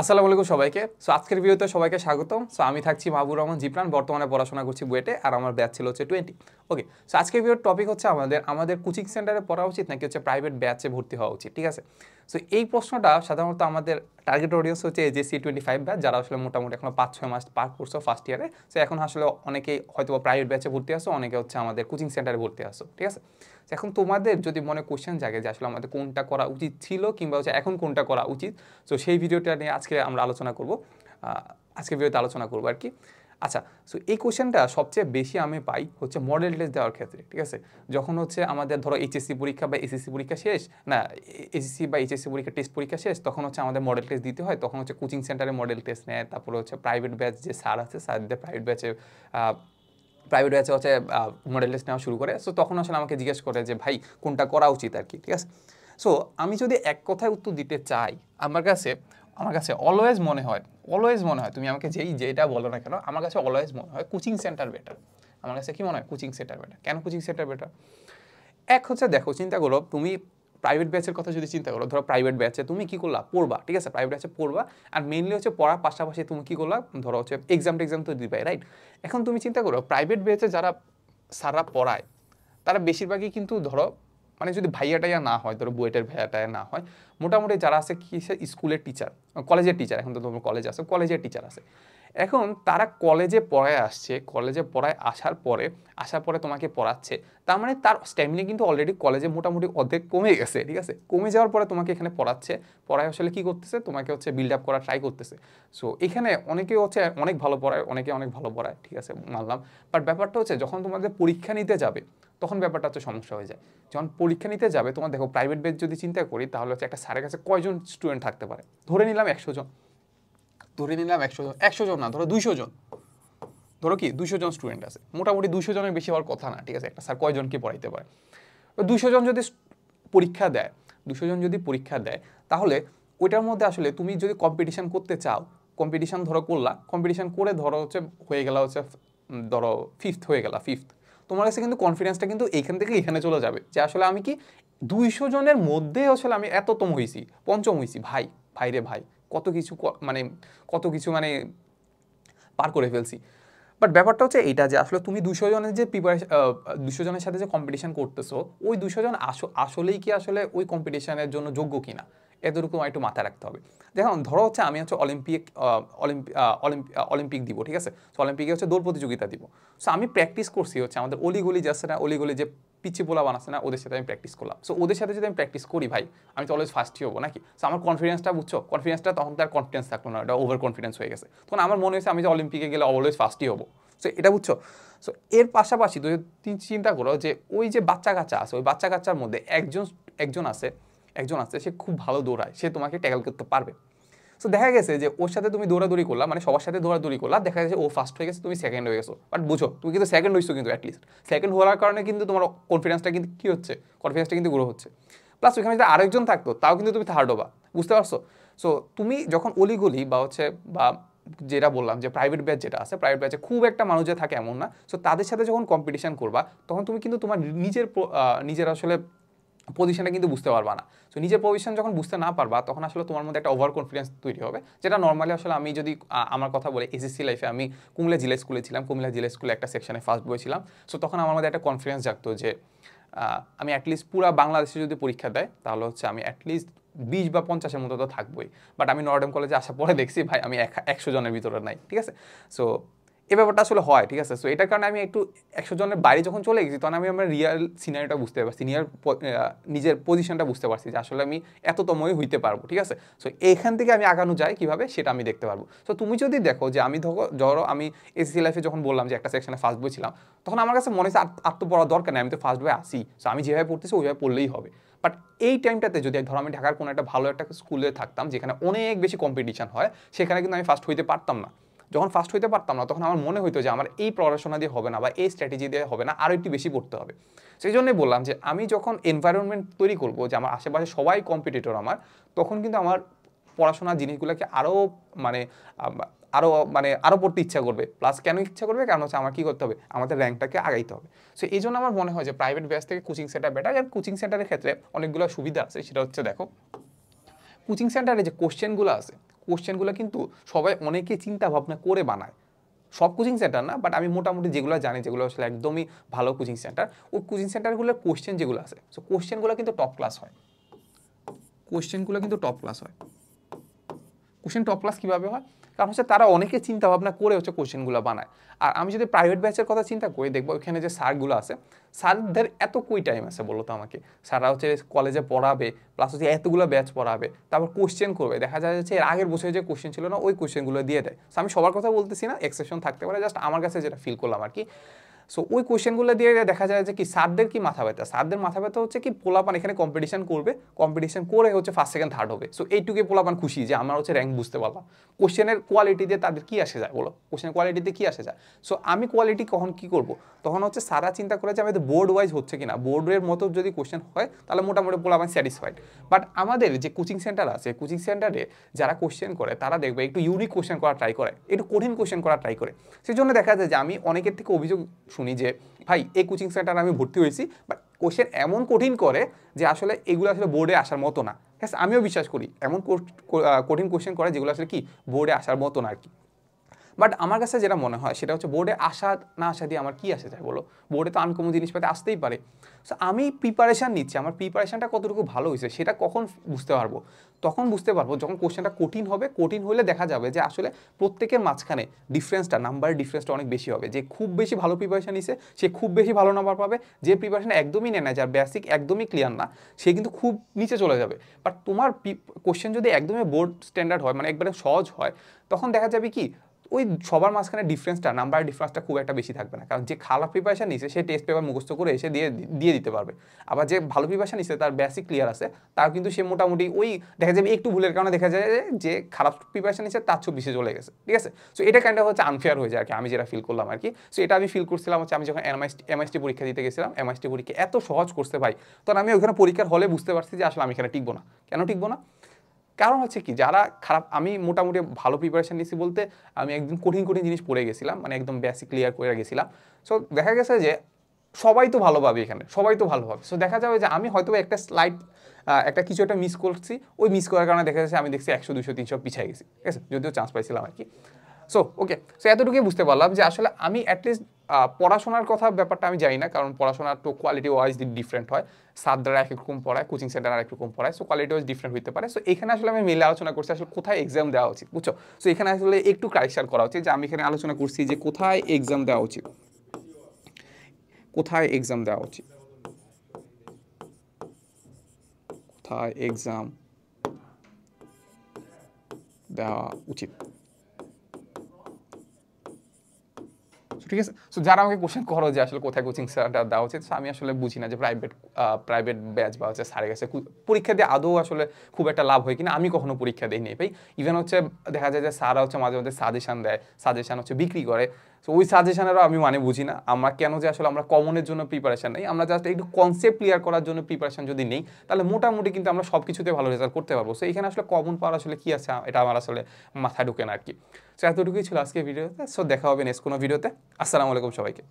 আসসালামু আলাইকুম সবাইকে। সো আজকের ভিডিওতে সবাইকে স্বাগতম। সো আমি থাকছি মাহবুর রহমান জিপ্রান। বর্তমানে পড়াশোনা করছি বুয়েটে আর আমার ব্যাচ ছিল হচ্ছে টোয়েন্টি ওকে সো আজকের ভিডিওর টপিক হচ্ছে আমাদের আমাদের কোচিং সেন্টারে পড়া উচিত নাকি হচ্ছে প্রাইভেট ব্যাচে ভর্তি হওয়া উচিত, ঠিক আছে? সো এই প্রশ্নটা সাধারণত আমাদের টার্গেট অডিয়েন্স হচ্ছে এজেসি টোয়েন্টি ফাইভ ব্যাচ যারা আসলে মোটামুটি এখন পাঁচ ছয় মাস পার করছ ফার্স্ট ইয়ারে সো এখন আসলে অনেকেই হয়তো প্রাইভেট ব্যাচে ভর্তি আসো অনেকে হচ্ছে আমাদের কোচিং সেন্টারে ভর্তি আসো ঠিক আছে? এখন তোমাদের যদি মনে কোশ্চেন জাগে যে আসলে আমাদের কোনটা করা উচিত ছিল কিংবা হচ্ছে এখন কোনটা করা উচিত সো সেই ভিডিওটা নিয়ে আজকে আমরা আলোচনা করব আজকে ভিডিওতে আলোচনা করব আর কি। আচ্ছা সো এই কোশ্চেনটা সবচেয়ে বেশি আমি পাই হচ্ছে মডেল টেস্ট দেওয়ার ক্ষেত্রে, ঠিক আছে? যখন হচ্ছে আমাদের ধরো এইচএসসি পরীক্ষা বা এসএসসি পরীক্ষা শেষ, না এসএসসি বা এইচএসসি পরীক্ষা টেস্ট পরীক্ষা শেষ, তখন হচ্ছে আমাদের মডেল টেস্ট দিতে হয়, তখন হচ্ছে কোচিং সেন্টারে মডেল টেস্ট নেয়, তারপরে হচ্ছে প্রাইভেট ব্যাচ যে স্যার আছে, স্যারদের প্রাইভেট ব্যাচে প্রাইভেট ব্যাচে হচ্ছে মডেল টেস্ট নেওয়া শুরু করে। সো তখন আসলে আমাকে জিজ্ঞেস করে যে, ভাই, কোনটা করা উচিত আর কি ঠিক আছে? সো আমি যদি এক কথায় উত্তর দিতে চাই, আমার কাছে আমার কাছে অলওয়েজ মনে হয় অলওয়েজ মনে হয়, তুমি আমাকে যেই যেটা বলো না কেন, আমার কাছে অলওয়েজ মনে হয় কোচিং সেন্টার বেটার আমার কাছে কি মনে হয়? কোচিং সেন্টার বেটার কেন কোচিং সেন্টার বেটার এক হচ্ছে দেখো, চিন্তা করো, তুমি প্রাইভেট ব্যাচের কথা যদি চিন্তা করো, ধরো প্রাইভেট ব্যাচে তুমি কী করলা? পড়বা, ঠিক আছে? প্রাইভেট ব্যাচে পড়বা, আর মেনলি হচ্ছে পড়ার পাশাপাশি তুমি কী করলা? ধরো হচ্ছে এক্সাম টেক্সাম তো দিবে রাইট এখন তুমি চিন্তা করো প্রাইভেট ব্যাচে যারা সারা পড়ায়, তারা বেশিরভাগই কিন্তু ধরো মানে যদি ভাইয়া টাইয়া না হয়, ধরো বুয়েটের ভাইয়া টাইয়া না হয়, মোটামুটি যারা আছে কি স্কুলের টিচার কলেজের টিচার এখন তো তোমার কলেজ আছে কলেজের টিচার আছে। এখন তারা কলেজে পড়ায় আসছে কলেজে পড়ায় আসার পরে আসার পরে তোমাকে পড়াচ্ছে। তার মানে তার স্ট্যামিনা কিন্তু অলরেডি কলেজে মোটামুটি অর্ধেক কমে গেছে, ঠিক আছে? কমে যাওয়ার পরে তোমাকে এখানে পড়াচ্ছে। পড়ায় আসলে কী করতেছে? তোমাকে হচ্ছে বিল্ড আপ করা ট্রাই করতেছে। সো এখানে অনেকে হচ্ছে অনেক ভালো পড়ায়, অনেকে অনেক ভালো পড়ায়, ঠিক আছে? মানলাম। বাট ব্যাপারটা হচ্ছে, যখন তোমাদের পরীক্ষা নিতে যাবে, তখন ব্যাপারটা হচ্ছে সমস্যা হয়ে যায়। যখন পরীক্ষা নিতে যাবে, তোমার দেখো প্রাইভেট বেজ যদি চিন্তা করি, তাহলে হচ্ছে একটা স্যারের কাছে কয়জন স্টুডেন্ট থাকতে পারে? ধরে নিলাম একশো জন। ধরে নিলাম একশো জন একশো জন না, ধরো দুইশো জন। ধরো কি দুশো জন স্টুডেন্ট আছে। মোটামুটি দুশো জনের বেশি হওয়ার কথা না, ঠিক আছে? একটা স্যার কয়জনকে পড়াইতে পারে? দুশো জন যদি পরীক্ষা দেয় দুশো জন যদি পরীক্ষা দেয়, তাহলে ওইটার মধ্যে আসলে তুমি যদি কম্পিটিশান করতে চাও কম্পিটিশান ধরো করলা কম্পিটিশান করে ধরো হচ্ছে, হয়ে গেলা হচ্ছে ধরো ফিফথ হয়ে গেলা ফিফথ তোমার কাছে কিন্তু কনফিডেন্সটা কিন্তু এইখান থেকে এখানে চলে যাবে যে আসলে আমি কি দুইশো জনের মধ্যে আসলে আমি এততম হয়েছি পঞ্চম হয়েছি ভাই ভাই রে ভাই। কত কিছু মানে কত কিছু মানে পার করে ফেলছি। বাট ব্যাপারটা হচ্ছে এইটা যে আসলে তুমি দুশো জনের যে প্রিপারেশন দুশো জনের সাথে যে কম্পিটিশন করতেছো, ওই দুশো জন আসলেই কি আসলে ওই কম্পিটিশনের জন্য যোগ্য কিনা? এতটুকু একটু মাথায় রাখতে হবে। দেখুন ধরো হচ্ছে আমি হচ্ছে অলিম্পিক অলিম্পিক অলিম্পিক দিব, ঠিক আছে? তো অলিম্পিকে হচ্ছে দৌড় প্রতিযোগিতা দিব। সো আমি প্র্যাকটিস করছি হচ্ছে, আমাদের অলিগলি যাচ্ছে না, অলিগলি যে পিচি পোলা বানাচ্ছে না, ওদের সাথে আমি প্র্যাকটিস করলাম। সো ওদের সাথে যদি আমি প্র্যাকটিস করি ভাই, আমি তো অলওয়েজ ফার্স্টই হব, নাকি? সো আমার কনফিডেন্সটা বুঝছ? কনফিডেন্সটা তখন তার কনফিডেন্স থাকল না ওটা ওভার কনফিডেন্স হয়ে গেছে। তখন আমার মনে হয়েছে আমি যে অলিম্পিকে গেলে অলওয়েজ ফার্স্টই হব। সো এটা বুঝছ? সো এর পাশাপাশি তুমি চিন্তা করো যে ওই যে বাচ্চা কাচ্চা আছে, ওই বাচ্চা কাচ্চার মধ্যে একজন একজন আছে একজন আছে, সে খুব ভালো দৌড়ায়, সে তোমাকে ট্যাকল করতে পারবে। সো দেখা গেছে যে ওর সাথে তুমি দৌড়াদৌড়ি করলা মানে সবার সাথে দৌড়াদৌড়ি করলা, দেখা গেছে ও ফার্স্ট হয়ে গেছে, তুমি সেকেন্ড হয়ে গেছো। বাট বুঝো, তুমি কিন্তু সেকেন্ড হয়েছো কিন্তু অ্যাটলিস্ট সেকেন্ড হওয়ার কারণে কিন্তু তোমার কনফিডেন্সটা কিন্তু কী হচ্ছে? কনফিডেন্সটা কিন্তু গ্রো হচ্ছে। প্লাস ওইখানে যদি আরেকজন থাকতো, তাও কিন্তু তুমি থার্ড হবা। বুঝতে পারছ? সো তুমি যখন অলিগলি বা হচ্ছে বা যেটা বললাম যে প্রাইভেট ব্যাচ যেটা আছে প্রাইভেট ব্যাচে খুব একটা মানুষ যে থাকে এমন না। সো তাদের সাথে যখন কম্পিটিশন করবা, তখন তুমি কিন্তু তোমার নিজের নিজের আসলে পজিশনটা কিন্তু বুঝতে পারবা না। সো নিজের পজিশন যখন বুঝতে না পারবা, তখন আসলে তোমার মধ্যে একটা ওভার কনফিডেন্স তৈরি হবে। যেটা নর্মালি আসলে আমি যদি আমার কথা বলে এসএসসি লাইফে আমি কুমিল্লা জিলা স্কুলে ছিলাম, কুমিল্লা জিলা স্কুলে একটা সেকশনে ফার্স্ট বই ছিলাম। সো তখন আমার মধ্যে একটা কনফিডেন্স জাগতো যে আমি অ্যাটলিস্ট পুরো বাংলাদেশে যদি পরীক্ষা দেয়, তাহলে হচ্ছে আমি অ্যাটলিস্ট বিশ বা পঞ্চাশের মতো তো থাকবোই। বাট আমি নর্ডেম কলেজে আসার পরে দেখছি, ভাই, আমি একশো জনের ভিতরে নাই, ঠিক আছে? সো এই ব্যাপারটা আসলে হয়, ঠিক আছে? সো এটার কারণে আমি একটু একশো জনের বাইরে যখন চলে গেছি, তখন আমি আমার রিয়াল সিনারিটা বুঝতে পারছি সিনিয়র নিজের পজিশনটা বুঝতে পারছি যে আসলে আমি এততমই হইতে পারব, ঠিক আছে? সো এখান থেকে আমি আগানো যাই কীভাবে সেটা আমি দেখতে পারব। সো তুমি যদি দেখো যে আমি ধরো ধরো আমি এসএসসি লাইফে যখন বললাম যে একটা সেকশনে ফার্স্ট বই ছিলাম, তখন আমার কাছে মনে হচ্ছে আর তো পড়ার দরকার নেই, আমি তো ফার্স্ট বই আসি সো আমি যেভাবে পড়তেছি ওইভাবে পড়লেই হবে। বাট এই টাইমটাতে যদি ধরো আমি ঢাকার কোনো একটা ভালো একটা স্কুলে থাকতাম, যেখানে অনেক বেশি কম্পিটিশন হয়, সেখানে কিন্তু আমি ফার্স্ট হইতে পারতাম না। যখন ফার্স্ট হইতে পারতাম না, তখন আমার মনে হইতো যে আমার এই পড়াশোনা দিয়ে হবে না বা এই স্ট্র্যাটেজি দিয়ে হবে না আরও একটু বেশি পড়তে হবে। সেই জন্যই বললাম যে আমি যখন এনভায়রনমেন্ট তৈরি করব, যে আমার আশেপাশে সবাই কম্পিটিটর আমার, তখন কিন্তু আমার পড়াশোনার জিনিসগুলোকে আরও মানে আরও মানে আরও পড়তে ইচ্ছা করবে। প্লাস কেন ইচ্ছা করবে? কারণ হচ্ছে আমার কী করতে হবে? আমাদের র্যাঙ্কটাকে আগাইতে হবে। সো এই জন্য আমার মনে হয় যে প্রাইভেট ব্যাচ থেকে কোচিং সেন্টার বেটার আর কোচিং সেন্টারের ক্ষেত্রে অনেকগুলো সুবিধা আছে, সেটা হচ্ছে দেখো কোচিং সেন্টারে যে কোশ্চেনগুলো আছে কোশ্চেনগুলো কিন্তু সবাই অনেকে চিন্তা ভাবনা করে বানায়। সব কোচিং সেন্টার না বাট আমি মোটামুটি যেগুলো জানি, যেগুলো আসলে একদমই ভালো কোচিং সেন্টার, ওই কোচিং সেন্টারগুলোর কোশ্চেন যেগুলো আছে সো কোশ্চেনগুলো কিন্তু টপ ক্লাস হয়। কোশ্চেনগুলো কিন্তু টপ ক্লাস হয়। কোশ্চেন টপ ক্লাস কীভাবে হয়? কারণ হচ্ছে তারা অনেকে চিন্তা ভাবনা করে হচ্ছে কোশ্চেনগুলো বানায়। আর আমি যদি প্রাইভেট ব্যাচের কথা চিন্তা করি, দেখব ওখানে যে স্যারগুলো আছে, স্যারদের এত কুই টাইম আছে বলো তো আমাকে? স্যাররা হচ্ছে কলেজে পড়াবে প্লাস হচ্ছে এতগুলো ব্যাচ পড়াবে, তারপর কোশ্চেন করবে। দেখা যায় এর আগের বছরে যে কোশ্চেন ছিল না, ওই কোশ্চেনগুলো দিয়ে দেয়। আমি সবার কথা বলতেছি না এক্সেপশন থাকতে পারে জাস্ট আমার কাছে যেটা ফিল করলাম আর কি। সো ওই কোয়েশ্চেনগুলো দিয়ে দেখা যায় যে কি স্যারদের কি মাথা ব্যথা? স্যারদের মাথা ব্যথা হচ্ছে কি পোলাপান এখানে কম্পিটিশন করবে কম্পিটিশন করে হচ্ছে ফার্স্ট সেকেন্ড থার্ড হবে। সো এইটুকুই পোলাপান খুশি যে আমার হচ্ছে র্যাঙ্ক বুঝতে পারলাম। কোশ্চেনের কোয়ালিটি দিয়ে তাদের কি আসে যায় বলো? কোশ্চেনের কোয়ালিটিতে কি আসে যায়? সো আমি কোয়ালিটি কখন কি করব? তখন হচ্ছে সারা চিন্তা করে যে আমাদের বোর্ড ওয়াইজ হচ্ছে কিনা। বোর্ডের মতো যদি কোশ্চেন হয়, তাহলে মোটামুটি পোলাপান স্যাটিসফাইড বাট আমাদের যে কোচিং সেন্টার আছে কোচিং সেন্টারে যারা কোশ্চেন করে, তারা দেখবে একটু ইউনিক কোশ্চেন করা ট্রাই করে। একটু কঠিন কোশ্চেন করা ট্রাই করে। সেই জন্য দেখা যায় যে আমি অনেকের থেকে অভিযোগ শুনি যে, ভাই, এই কোচিং সেন্টারে আমি ভর্তি হয়েছি বাট কোশ্চেন এমন কঠিন করে যে আসলে এগুলো আসলে বোর্ডে আসার মতো না। ঠিক আমিও বিশ্বাস করি, এমন কঠিন কোশ্চেন করে যেগুলো আসলে কি বোর্ডে আসার মতো না আর কি। বাট আমার কাছে যেটা মনে হয়, সেটা হচ্ছে বোর্ডে আসা না আসা দিয়ে আমার কী আসে যায় বলো? বোর্ডে তো আনকমন জিনিসপাতি আসতেই পারে। সো আমি প্রিপারেশান নিচ্ছি, আমার প্রিপারেশানটা কতটুকু ভালো হয়েছে সেটা কখন বুঝতে পারব? তখন বুঝতে পারব যখন কোশ্চেনটা কঠিন হবে, কঠিন হলে দেখা যাবে যে আসলে প্রত্যেকের মাঝখানে ডিফারেন্সটা নাম্বারের ডিফারেন্সটা অনেক বেশি হবে। যে খুব বেশি ভালো প্রিপারেশান নিছে, সে খুব বেশি ভালো নাম্বার পাবে, যে প্রিপারেশান একদমই নেয় না, যার বেসিক একদমই ক্লিয়ার না, সে কিন্তু খুব নিচে চলে যাবে। বাট তোমার কোশ্চেন যদি একদমই বোর্ড স্ট্যান্ডার্ড হয় মানে একবারে সহজ হয়, তখন দেখা যাবে কি ওই সবার মাঝখানে ডিফারেন্সটা নাম্বার ডিফারেন্সটা খুব একটা বেশি থাকবে না। কারণ যে খারাপ প্রিপারেশন নিছে, সে টেস্ট পেপার মুখস্থ করে এসে দিয়ে দিয়ে দিতে পারবে। আবার যে ভালো প্রিপারেশন নিচ্ছে তার বেসিক ক্লিয়ার আছে তার কিন্তু সে মোটামুটি ওই দেখা যাবে একটু ভুলের কারণে দেখা যায় যে খারাপ প্রিপারেশন নিচ্ছে তার ছবি চব্বিশে চলে গেছে। ঠিক আছে? সো এটা কাইন্ড হচ্ছে আনফেয়ার হয়ে যায় আর কি আমি যেটা ফিল করলাম আর কি সো এটা আমি ফিল করছিলাম হচ্ছে, আমি যখন এমআইএসটি এমআইএসটি পরীক্ষা দিতে গেছিলাম এমআইএসটি পরীক্ষা এত সহজ করছে ভাই, তখন আমি ওখানে পরীক্ষার হলে বুঝতে পারছি যে আসলে আমি এখানে টিকবো না। কেন টিকবো না? কারণ হচ্ছে কি, যারা খারাপ, আমি মোটামুটি ভালো প্রিপারেশান নিয়েছি বলতে আমি একদম কঠিন কঠিন জিনিস পড়ে গেছিলাম মানে একদম বেসিক ক্লিয়ার করে গেছিলাম। সো দেখা গেছে যে সবাই তো ভালো পাবে এখানে, সবাই তো ভালো পাবে। সো দেখা যাবে যে আমি হয়তো একটা স্লাইড একটা কিছু একটা মিস করছি, ওই মিস করার কারণে দেখা যাচ্ছে আমি দেখছি একশো, দুশো, তিনশো পিছিয়ে গেছি। ঠিক আছে? যদিও চান্স পাইছিলাম আর কি। সো ওকে সো এতটুকুই বুঝতে পারলাম যে আসলে আমি অ্যাটলিস্ট পড়াশোনার কথা ব্যাপারটা আমি জানি না, কারণ পড়াশোনার তো কোয়ালিটি ওয়াইজ ডিফারেন্ট হয়। সাদরা এক রকম পড়ায় কোচিং সেন্টার এক রকম পড়ায়। সো কোয়ালিটি ওয়াইজ ডিফারেন্ট হতে পারে। সো এখানে আসলে আমি মিলে আলোচনা করছি আসলে কোথায় এক্সাম দেওয়া উচিত, বুঝছ? সো এখানে আসলে একটু কারেকশন করা উচিত যে আমি এখানে আলোচনা করছি যে কোথায় এক্সাম দেওয়া উচিত। কোথায় এক্সাম দেওয়া উচিত? কোথায় এক্সাম দেওয়া উচিত? ঠিক আছে? সো যারা আমাকে কোশ্চেন করো যে আসলে কোথায় কোচিং সেন্টার দেওয়া উচিত আমি আসলে বুঝি না যে প্রাইভেট প্রাইভেট ব্যাচ বা হচ্ছে স্যারের কাছে পরীক্ষা দিয়ে আদৌ আসলে খুব একটা লাভ হয় কিনা, আমি কখনো পরীক্ষা দিই নেই ভাই। ইভেন হচ্ছে দেখা যায় যে স্যারা হচ্ছে মাঝে মাঝে সাজেশান দেয় সাজেশান হচ্ছে বিক্রি করে। সো ওই সাজেশানেরও আমি মানে বুঝি না। আমরা কেন যে আসলে আমরা কমনের জন্য প্রিপারেশান নেই, আমরা জাস্ট একটু কনসেপ্ট ক্লিয়ার করার জন্য প্রিপারেশান যদি নেই, তাহলে মোটামুটি কিন্তু আমরা সব কিছুতে ভালো রেজাল্ট করতে পারব। সো এখানে আসলে কমন পাওয়ার আসলে কী আছে, এটা আমার আসলে মাথায় ঢুকে না আর কি। সো এতটুকুই ছিল আজকে ভিডিওতে সো দেখা হবে নেক্সট কোনো ভিডিওতে আসসালামু আলাইকুম সবাইকে।